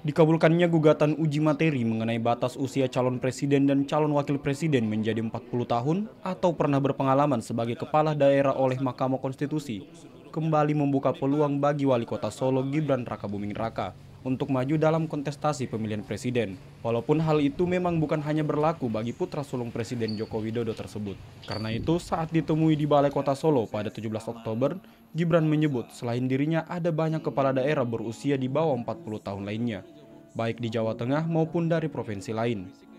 Dikabulkannya gugatan uji materi mengenai batas usia calon presiden dan calon wakil presiden menjadi 40 tahun atau pernah berpengalaman sebagai kepala daerah oleh Mahkamah Konstitusi kembali membuka peluang bagi wali kota Solo Gibran Rakabuming Raka untuk maju dalam kontestasi pemilihan presiden. Walaupun hal itu memang bukan hanya berlaku bagi putra sulung Presiden Joko Widodo tersebut. Karena itu saat ditemui di Balai Kota Solo pada 17 Oktober, Gibran menyebut selain dirinya ada banyak kepala daerah berusia di bawah 40 tahun lainnya, baik di Jawa Tengah maupun dari provinsi lain.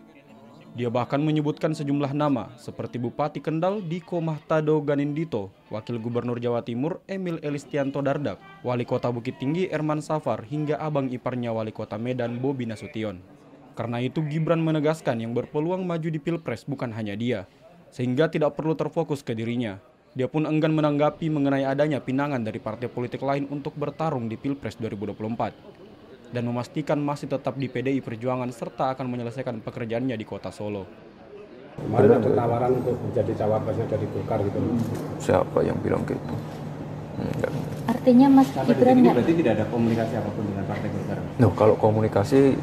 Dia bahkan menyebutkan sejumlah nama seperti Bupati Kendal Diko Mahtado Ganindito, Wakil Gubernur Jawa Timur Emil Elistianto Dardak, Wali Kota Bukit Tinggi Erman Safar hingga abang iparnya Wali Kota Medan Bobi Nasution. Karena itu Gibran menegaskan yang berpeluang maju di Pilpres bukan hanya dia, sehingga tidak perlu terfokus ke dirinya. Dia pun enggan menanggapi mengenai adanya pinangan dari partai politik lain untuk bertarung di Pilpres 2024 dan memastikan masih tetap di PDI Perjuangan serta akan menyelesaikan pekerjaannya di kota Solo. Kemarin ada tawaran untuk menjadi cawapresnya dari Golkar gitu. Siapa yang bilang gitu? Enggak. Artinya Mas Gibran nggak berarti tidak ada komunikasi apa pun dengan Partai Golkar. No, kalau komunikasi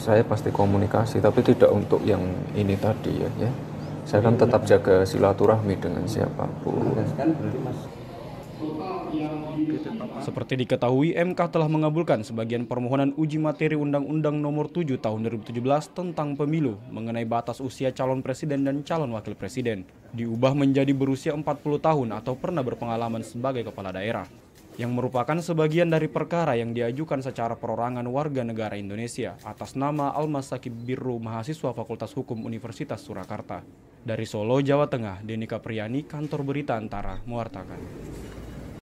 saya pasti komunikasi, tapi tidak untuk yang ini tadi ya. ya. Saya kan tetap jaga silaturahmi dengan siapa pun. Mas Seperti diketahui, MK telah mengabulkan sebagian permohonan uji materi Undang-Undang Nomor 7 Tahun 2017 tentang pemilu mengenai batas usia calon presiden dan calon wakil presiden diubah menjadi berusia 40 tahun atau pernah berpengalaman sebagai kepala daerah yang merupakan sebagian dari perkara yang diajukan secara perorangan warga negara Indonesia atas nama Almas Sakib Birru mahasiswa Fakultas Hukum Universitas Surakarta. Dari Solo, Jawa Tengah, Denika Priyani, Kantor Berita Antara, mewartakan.